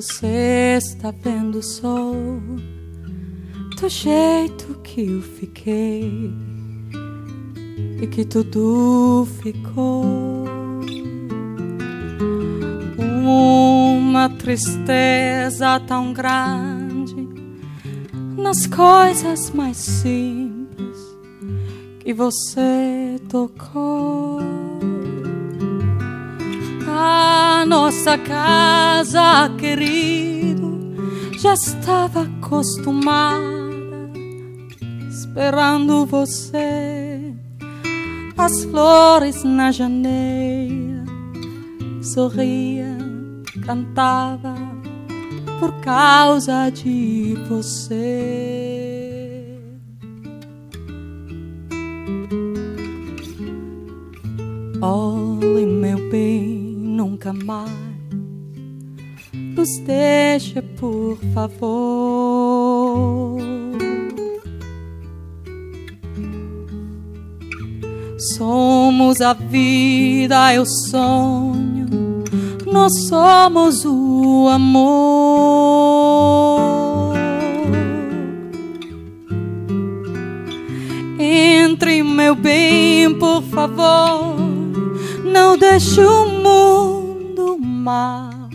você está vendo o sol do jeito que eu fiquei e que tudo ficou uma tristeza tão grande nas coisas mais simples que você tocou. Nossa casa, querido, já estava acostumada esperando você. As flores na janela sorria, cantava por causa de você. Bem, nunca mais nos deixe, por favor. Somos a vida, eu sonho, nós somos o amor. Entre, meu bem, por favor, não deixe o mundo mal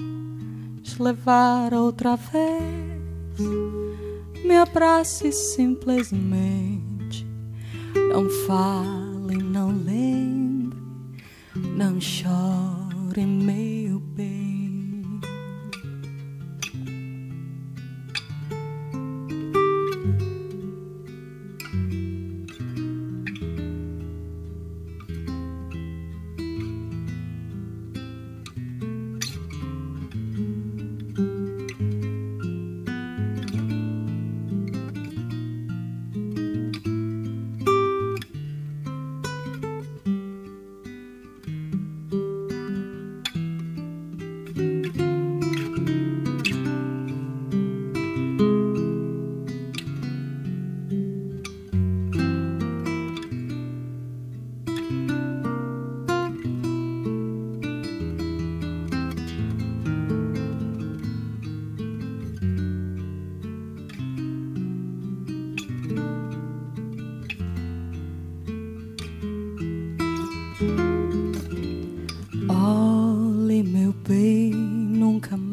te levar outra vez. Me abrace simplesmente, não fale não lembre, não chore, meu bem.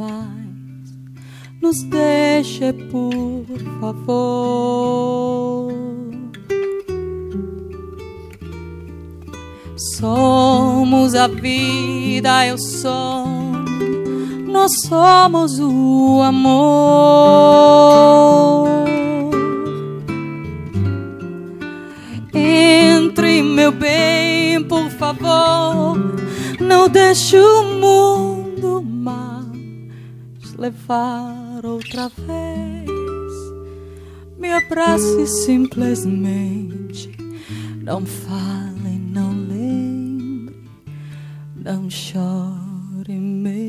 Mais nos deixe, por favor. Somos a vida, eu sou, nós somos o amor. Entre, meu bem, por favor, não deixe o mundo te levar outra vez. Me abrace simplesmente, não fale, não lembre, não chore, meu.